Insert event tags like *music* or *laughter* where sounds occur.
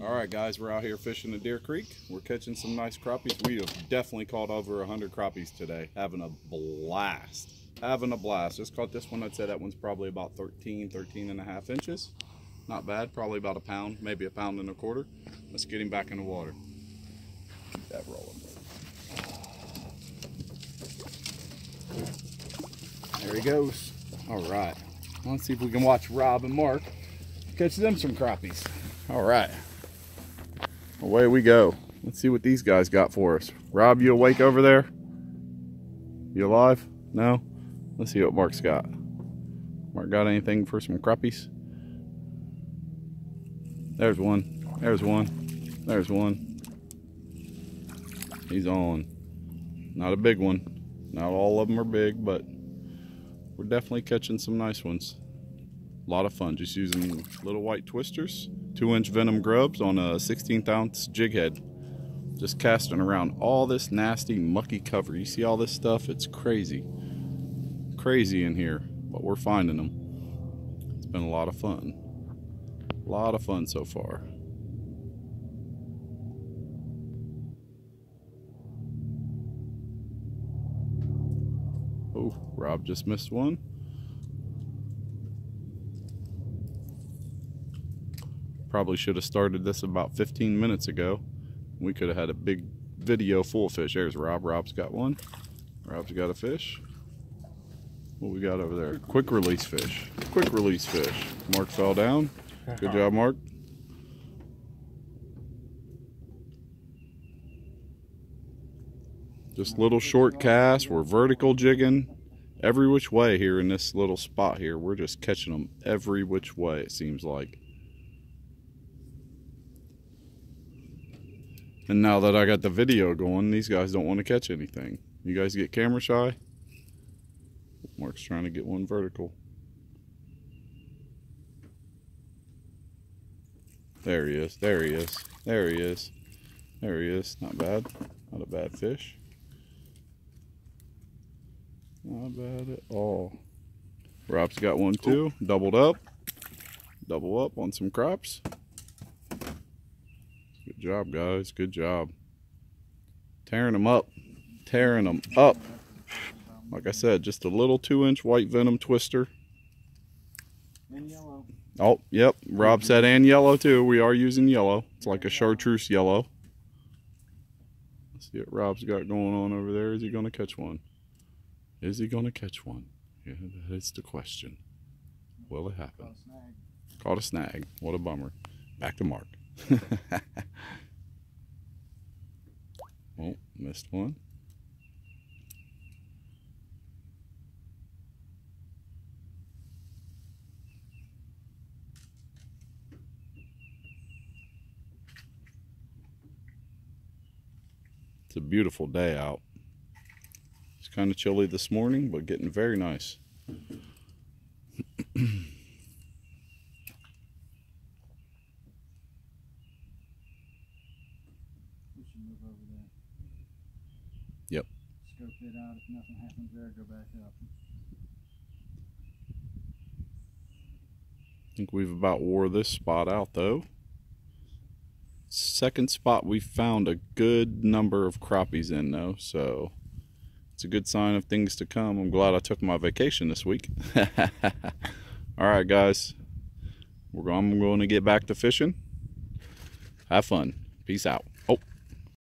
All right, guys, we're out here fishing at Deer Creek. We're catching some nice crappies. We have definitely caught over 100 crappies today. Having a blast. Having a blast. Just caught this one. I'd say that one's probably about 13, 13 and a half inches. Not bad. Probably about a pound, maybe a pound and a quarter. Let's get him back in the water. Keep that rolling. There he goes. All right. Let's see if we can watch Rob and Mark catch them some crappies. All right. Away we go. Let's see what these guys got for us. Rob, you awake over there? You alive? No? Let's see what Mark's got. Mark got anything for some crappies? There's one. There's one. There's one. He's on. Not a big one. Not all of them are big, but we're definitely catching some nice ones. A lot of fun just using little white twisters, two inch venom grubs on a 16th ounce jig head. Just casting around all this nasty mucky cover. You see all this stuff? It's crazy. Crazy in here, but we're finding them. It's been a lot of fun. A lot of fun so far. Oh, Rob just missed one. Probably should have started this about 15 minutes ago. We could have had a big video full of fish. There's Rob. Rob's got one. Rob's got a fish. What we got over there? Quick release fish. Quick release fish. Mark fell down. Good uh-huh. job, Mark. Just little short casts. We're vertical jigging every which way here in this little spot here. We're just catching them every which way, it seems like. And now that I got the video going, these guys don't want to catch anything. You guys get camera shy? Mark's trying to get one vertical. There he is. There he is. There he is. There he is. Not bad. Not a bad fish. Not bad at all. Rob's got one too. Doubled up. Double up on some crops. Good job, guys. Good job. Tearing them up. Tearing them up. Like I said, just a little two inch white venom twister. And yellow. Oh, yep. Rob said and yellow too. We are using yellow. It's like a chartreuse yellow. Let's see what Rob's got going on over there. Is he going to catch one? Is he going to catch one? Yeah, that's the question. Will it happen? Got a snag. Caught a snag. What a bummer. Back to Mark. *laughs* oh, missed one. It's a beautiful day out. It's kind of chilly this morning, but getting very nice. We should move over there. Yep. Scope it out. If nothing happens there, go back up. I think we've about wore this spot out though. Second spot we found a good number of crappies in though, so it's a good sign of things to come. I'm glad I took my vacation this week. *laughs* All right, guys, we're going, I'm going to get back to fishing. Have fun. Peace out.